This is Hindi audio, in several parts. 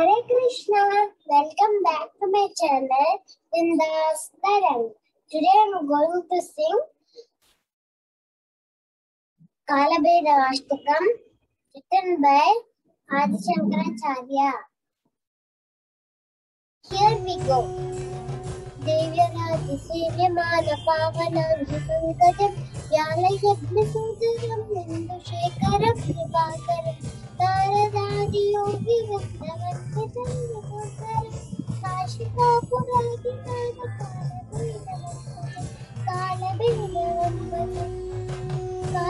Hare Krishna, welcome back to my channel in the Starang. Today I'm going to sing Kalabeda Ashtakam written by Adi Shankaracharya. Here we go. Devyarati Sevyamana Pavanam Himankatam Yala Yagna Sundaram Nindu Shekaram Prabhakaram Taradadi Yogi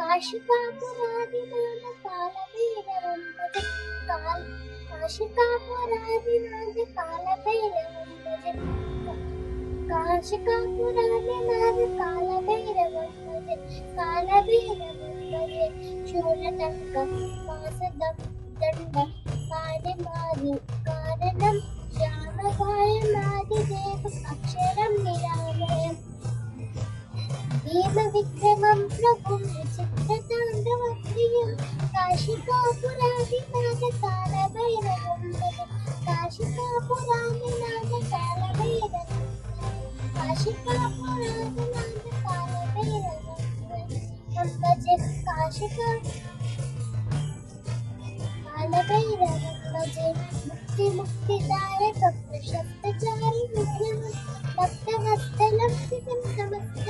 काशिकापुरादिनाथ कालभैरवं भजे काल काशिकापुरादिनाथ भजे काशिकापुरादिनाथ भजे कालभैरवं भजे शूलटङ्क मासदं दण्ड कालिमादि भीमविक्रमं प्रभुं विचित्रताण्डवप्रियं काशिकापुरादिनाथ कालभैरवं भजे काशिका कालभैरवं भजे मुक्तिमुक्तिदायकं प्रशब्दचारि नित्यं भक्तहस्तलं स्थितं समस्तलोकं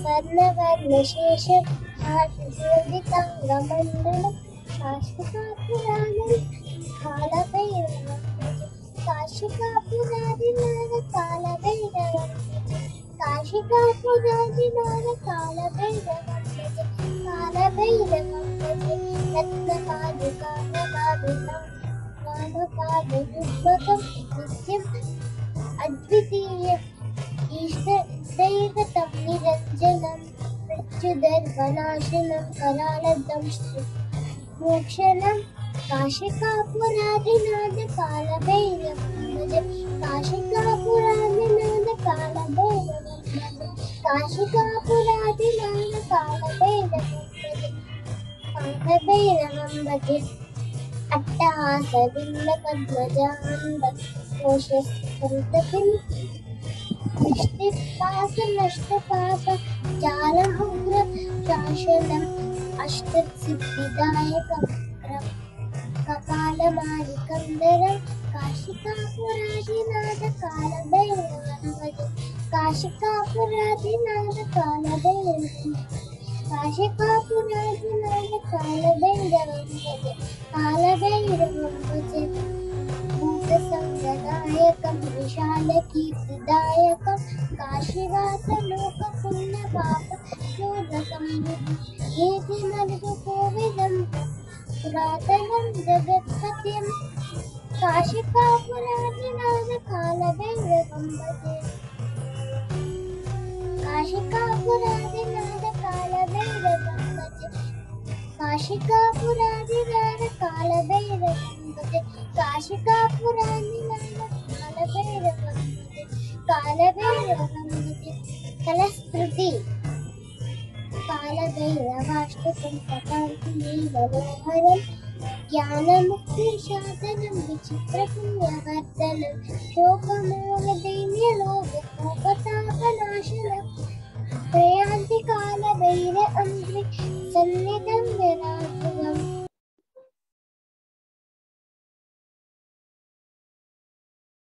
स्वर्णवर्णशेष हार्दिताङ्गमण्डलं काशिकापुराणं कालभैरवं भजे काशिकापुरादिनाथ कालभैरवं भजे काशिकापुरादिनाथ कालभैरवं कालभैरवं भजे रत्नपादुकानकाभिनं नामपादयुग्मकं मृत्युदर्पनाशनं करालदं मोक्षणं काशिकापुरादिनाथ कालभैरवं भजे काशिकापुरादिनाथ कालभैरवं भजे कालभैरवं भजे कालभैरवं भजे अट्टहासविल्लपद्मजाण्ड कोशसन्ततिं वृष्टिपासनष्टपाप जालमुग्र शासनम् अष्टसिद्धिदायकं कपालमालिकन्दरं काशिकापुरादिनाथ कालभैरवं भजे काशिकापुरादिनाथ कालभैरवं काशिकापुरादिनाथ कालभैरवं भजे कालभैरवं भजे विशालकीर्तिदायकं काशीवासलोकपुण्यपापशोधकं एति नरकोविदं पुरातनं जगत्पतिं काशिकापुरादिनाथ कालभैरवं भजे काशिकापुरादिनाथ कालभैरवमृति कालभैरवाष्टसम्पदान्तिनीलमोहरं ज्ञानमुक्तिशासनं विचित्रपुण्यवर्धनं शोकमोहदैन्यलोकतापनाशनं प्रयान्ति कालभैर अम्बि सन्निधं